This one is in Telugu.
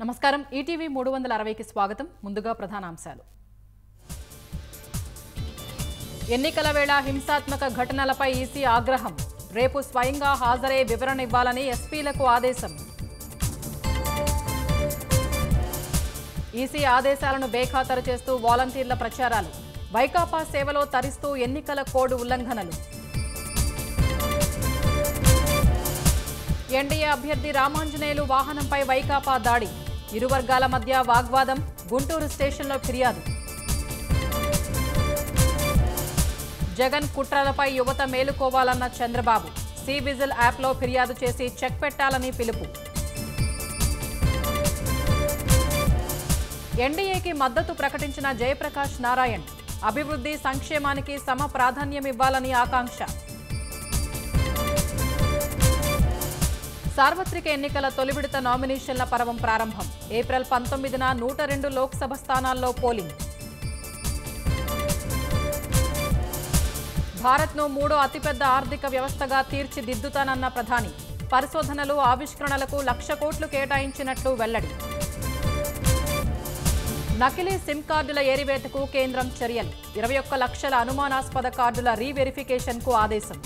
నమస్కారం. ఈటీవీ మూడు వందల అరవైకి స్వాగతం. ముందుగా ప్రధానాంశాలు. ఎన్నికల వేళ హింసాత్మక ఘటనలపై ఈసీ ఆగ్రహం. రేపు స్వయంగా హాజరై వివరణ ఇవ్వాలని ఎస్పీలకు ఆదేశం. ఈసీ ఆదేశాలను బేఖాతరు చేస్తూ వాలంటీర్ల ప్రచారాలు. వైకాపా సేవలో తరిస్తూ ఎన్నికల కోడ్ ఉల్లంఘనలు. ఎన్డీఏ అభ్యర్థి రామాంజనేయులు వాహనంపై వైకాపా దాడి. ఇరు వర్గాల మధ్య వాగ్వాదం గుంటూరు స్టేషన్లో ఫిర్యాదు. జగన్ కుట్రలపై యువత మేలుకోవాలన్న చంద్రబాబు. సి విజిల్ యాప్లో ఫిర్యాదు చేసి చెక్ పెట్టాలని పిలుపు. ఎన్డీఏకి మద్దతు ప్రకటించిన జయప్రకాష్ నారాయణ్. అభివృద్ధి సంక్షేమానికి సమ ప్రాధాన్యమివ్వాలని ఆకాంక్ష. సార్వత్రిక ఎన్నికల తొలి విడత నామినేషన్ల పర్వం ప్రారంభం. ఏప్రిల్ పంతొమ్మిదిన నూట రెండు లోక్సభ స్థానాల్లో పోలింగ్. భారత్ను మూడో అతిపెద్ద ఆర్థిక వ్యవస్థగా తీర్చిదిద్దుతానన్న ప్రధాని. పరిశోధనలు ఆవిష్కరణలకు లక్ష కోట్లు కేటాయించినట్లు వెల్లడి. నకిలీ సిమ్ కార్డుల ఏరివేతకు కేంద్రం చర్యలు. ఇరవై ఒక్క లక్షల అనుమానాస్పద కార్డుల రీవెరిఫికేషన్కు ఆదేశం.